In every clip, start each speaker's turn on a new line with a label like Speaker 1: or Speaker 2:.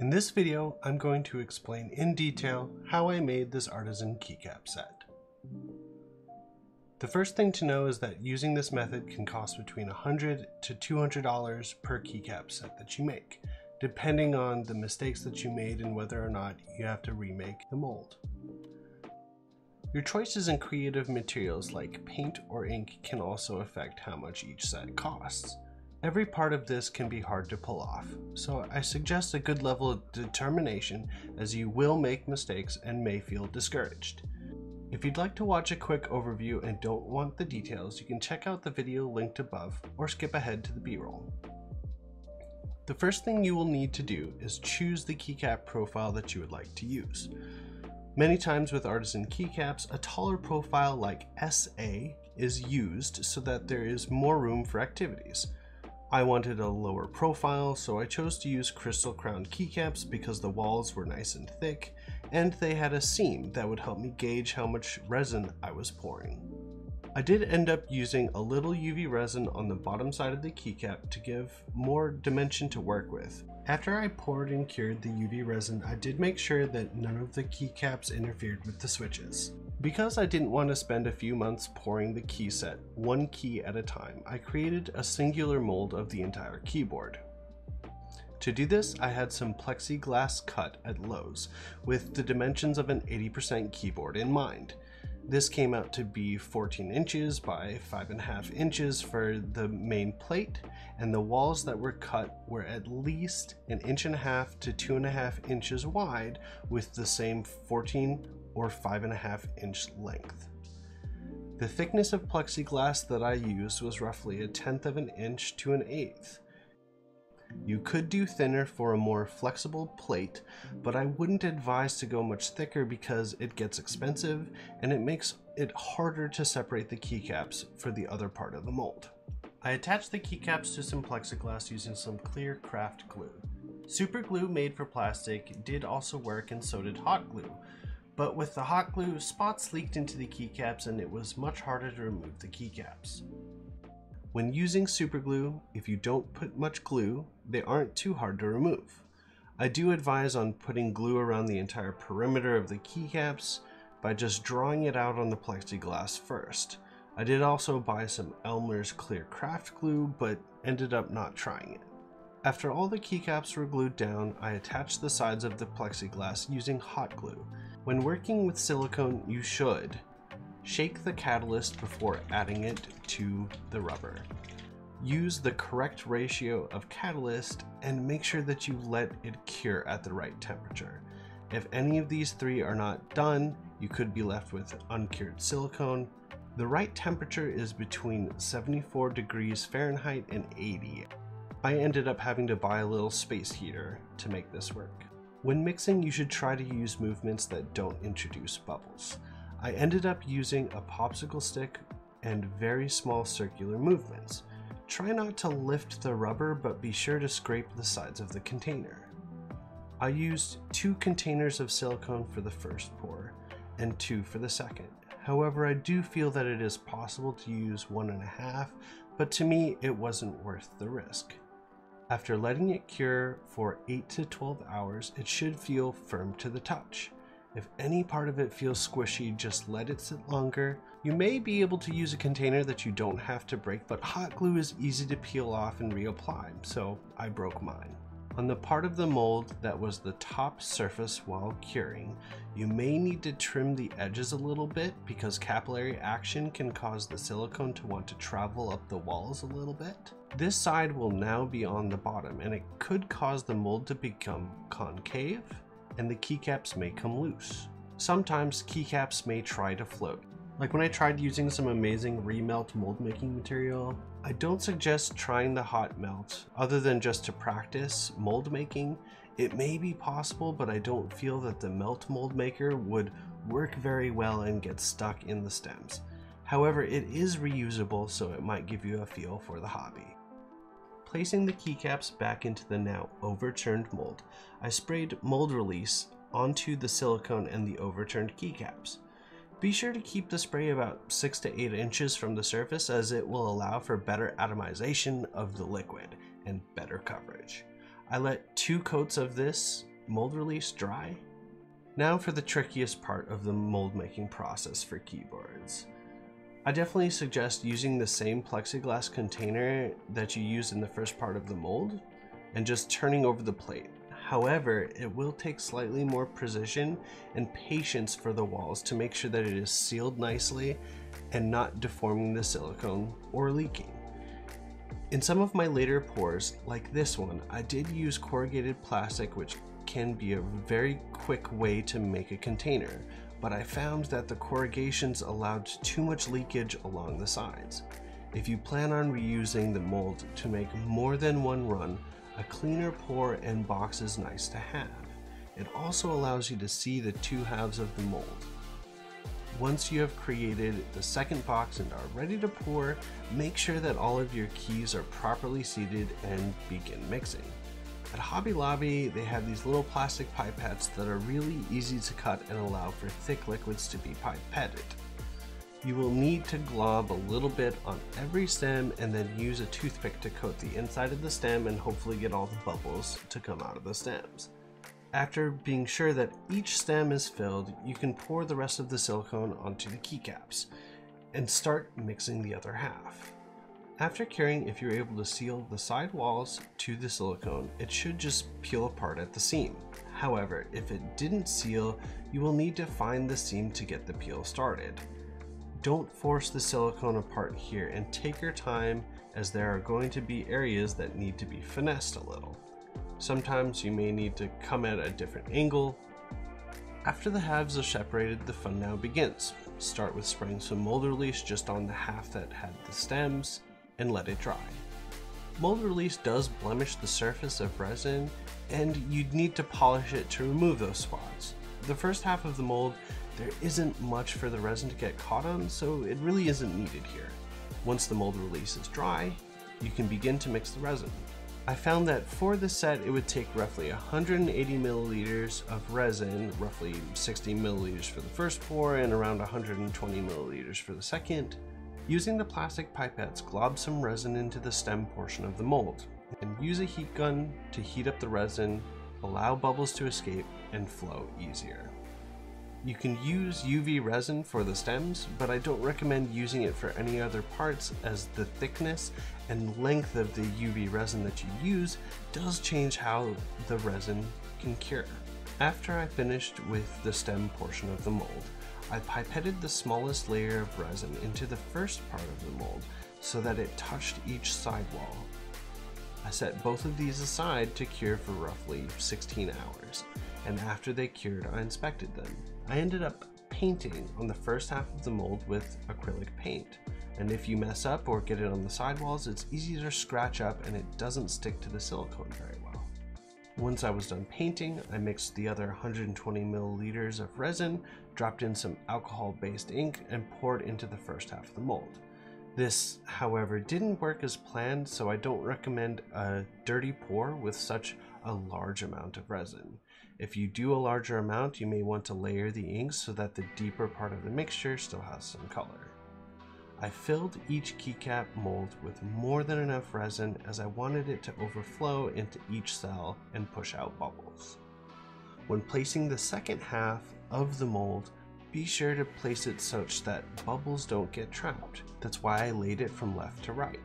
Speaker 1: In this video, I'm going to explain in detail how I made this artisan keycap set. The first thing to know is that using this method can cost between 100 to $200 per keycap set that you make, depending on the mistakes that you made and whether or not you have to remake the mold. Your choices in creative materials like paint or ink can also affect how much each set costs. Every part of this can be hard to pull off, so I suggest a good level of determination as you will make mistakes and may feel discouraged. If you'd like to watch a quick overview and don't want the details, you can check out the video linked above or skip ahead to the b-roll. The first thing you will need to do is choose the keycap profile that you would like to use. Many times with artisan keycaps, a taller profile like SA is used so that there is more room for activities. I wanted a lower profile, so I chose to use crystal crowned keycaps because the walls were nice and thick, and they had a seam that would help me gauge how much resin I was pouring. I did end up using a little UV resin on the bottom side of the keycap to give more dimension to work with. After I poured and cured the UV resin, I did make sure that none of the keycaps interfered with the switches. Because I didn't want to spend a few months pouring the key set, one key at a time, I created a singular mold of the entire keyboard. To do this, I had some plexiglass cut at Lowe's, with the dimensions of an 80% keyboard in mind. This came out to be 14 inches by 5.5 inches for the main plate, and the walls that were cut were at least an inch and a half to two and a half inches wide with the same 14 or 5.5 inch length. The thickness of plexiglass that I used was roughly a tenth of an inch to an eighth. You could do thinner for a more flexible plate, but I wouldn't advise to go much thicker because it gets expensive and it makes it harder to separate the keycaps for the other part of the mold. I attached the keycaps to some plexiglass using some clear craft glue. Super glue made for plastic did also work and so did hot glue, but with the hot glue, spots leaked into the keycaps and it was much harder to remove the keycaps. When using superglue, if you don't put much glue, they aren't too hard to remove. I do advise on putting glue around the entire perimeter of the keycaps by just drawing it out on the plexiglass first. I did also buy some Elmer's clear craft glue, but ended up not trying it. After all the keycaps were glued down, I attached the sides of the plexiglass using hot glue. When working with silicone, you should shake the catalyst before adding it to the rubber. Use the correct ratio of catalyst and make sure that you let it cure at the right temperature. If any of these three are not done, you could be left with uncured silicone. The right temperature is between 74 degrees Fahrenheit and 80. I ended up having to buy a little space heater to make this work. When mixing, you should try to use movements that don't introduce bubbles. I ended up using a popsicle stick and very small circular movements. Try not to lift the rubber, but be sure to scrape the sides of the container. I used two containers of silicone for the first pour and two for the second. However, I do feel that it is possible to use one and a half, but to me, it wasn't worth the risk. After letting it cure for 8 to 12 hours, it should feel firm to the touch. If any part of it feels squishy, just let it sit longer. You may be able to use a container that you don't have to break, but hot glue is easy to peel off and reapply, so I broke mine. On the part of the mold that was the top surface while curing, you may need to trim the edges a little bit because capillary action can cause the silicone to want to travel up the walls a little bit. This side will now be on the bottom and it could cause the mold to become concave and the keycaps may come loose. Sometimes keycaps may try to float. Like when I tried using some amazing remelt mold making material, I don't suggest trying the hot melt other than just to practice mold making. It may be possible, but I don't feel that the melt mold maker would work very well and get stuck in the stems. However, it is reusable, so it might give you a feel for the hobby. Placing the keycaps back into the now overturned mold, I sprayed mold release onto the silicone and the overturned keycaps. Be sure to keep the spray about 6 to 8 inches from the surface as it will allow for better atomization of the liquid and better coverage. I let two coats of this mold release dry. Now for the trickiest part of the mold making process for keyboards. I definitely suggest using the same plexiglass container that you used in the first part of the mold and just turning over the plate. However, it will take slightly more precision and patience for the walls to make sure that it is sealed nicely and not deforming the silicone or leaking. In some of my later pours, like this one, I did use corrugated plastic which can be a very quick way to make a container, but I found that the corrugations allowed too much leakage along the sides. If you plan on reusing the mold to make more than one run, a cleaner pour and box is nice to have. It also allows you to see the two halves of the mold. Once you have created the second box and are ready to pour, make sure that all of your keys are properly seated and begin mixing. At Hobby Lobby, they have these little plastic pipettes that are really easy to cut and allow for thick liquids to be pipetted. You will need to glob a little bit on every stem and then use a toothpick to coat the inside of the stem and hopefully get all the bubbles to come out of the stems. After being sure that each stem is filled, you can pour the rest of the silicone onto the keycaps and start mixing the other half. After curing, if you're able to seal the side walls to the silicone, it should just peel apart at the seam. However, if it didn't seal, you will need to find the seam to get the peel started. Don't force the silicone apart here and take your time as there are going to be areas that need to be finessed a little. Sometimes you may need to come at a different angle. After the halves are separated, the fun now begins. Start with spraying some mold release just on the half that had the stems and let it dry. Mold release does blemish the surface of resin and you'd need to polish it to remove those spots. The first half of the mold there isn't much for the resin to get caught on, so it really isn't needed here. Once the mold release is dry, you can begin to mix the resin. I found that for the set it would take roughly 180 milliliters of resin, roughly 60 milliliters for the first pour and around 120 milliliters for the second. Using the plastic pipettes, glob some resin into the stem portion of the mold, and use a heat gun to heat up the resin, allow bubbles to escape, and flow easier. You can use UV resin for the stems, but I don't recommend using it for any other parts as the thickness and length of the UV resin that you use does change how the resin can cure. After I finished with the stem portion of the mold, I pipetted the smallest layer of resin into the first part of the mold so that it touched each sidewall. I set both of these aside to cure for roughly 16 hours, and after they cured I inspected them. I ended up painting on the first half of the mold with acrylic paint. And if you mess up or get it on the sidewalls, it's easy to scratch up and it doesn't stick to the silicone very well. Once I was done painting, I mixed the other 120 milliliters of resin, dropped in some alcohol-based ink, and poured into the first half of the mold. This, however, didn't work as planned, so I don't recommend a dirty pour with such a large amount of resin. If you do a larger amount, you may want to layer the inks so that the deeper part of the mixture still has some color. I filled each keycap mold with more than enough resin as I wanted it to overflow into each cell and push out bubbles. When placing the second half of the mold, be sure to place it such that bubbles don't get trapped. That's why I laid it from left to right.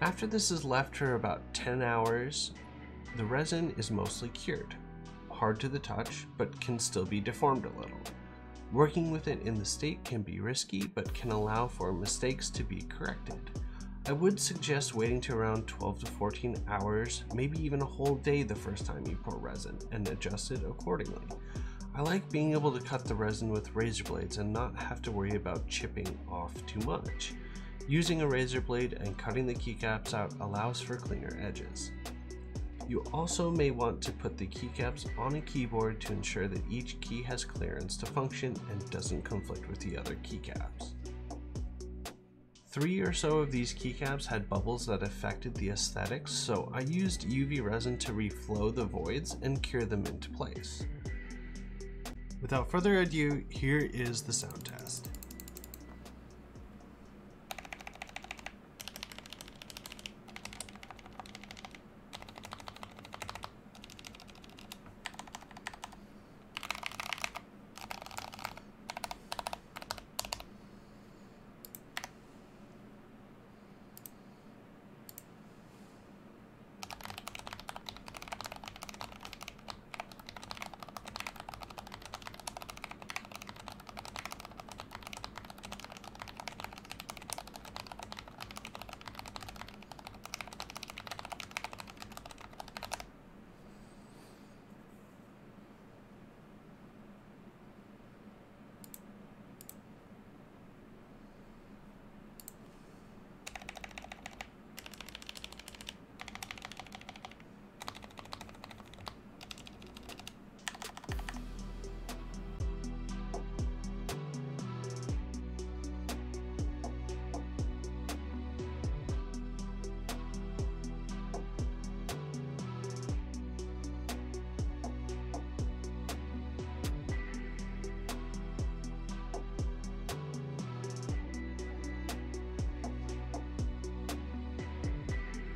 Speaker 1: After this is left for about 10 hours, the resin is mostly cured hard to the touch, but can still be deformed a little. Working with it in the state can be risky, but can allow for mistakes to be corrected. I would suggest waiting to around 12 to 14 hours, maybe even a whole day the first time you pour resin, and adjust it accordingly. I like being able to cut the resin with razor blades and not have to worry about chipping off too much. Using a razor blade and cutting the keycaps out allows for cleaner edges. You also may want to put the keycaps on a keyboard to ensure that each key has clearance to function and doesn't conflict with the other keycaps. Three or so of these keycaps had bubbles that affected the aesthetics, so I used UV resin to reflow the voids and cure them into place. Without further ado, here is the sound test.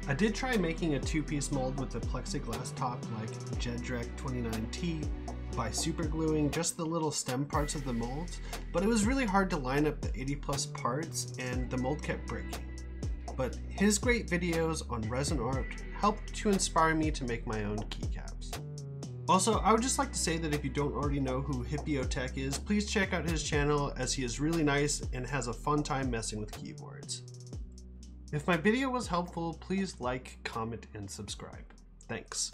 Speaker 1: I did try making a two-piece mold with a plexiglass top like Jedrek 29T by super gluing just the little stem parts of the molds, but it was really hard to line up the 80 plus parts and the mold kept breaking. But his great videos on resin art helped to inspire me to make my own keycaps. Also, I would just like to say that if you don't already know who Hipyo is, please check out his channel as he is really nice and has a fun time messing with keyboards. If my video was helpful, please like, comment, and subscribe. Thanks.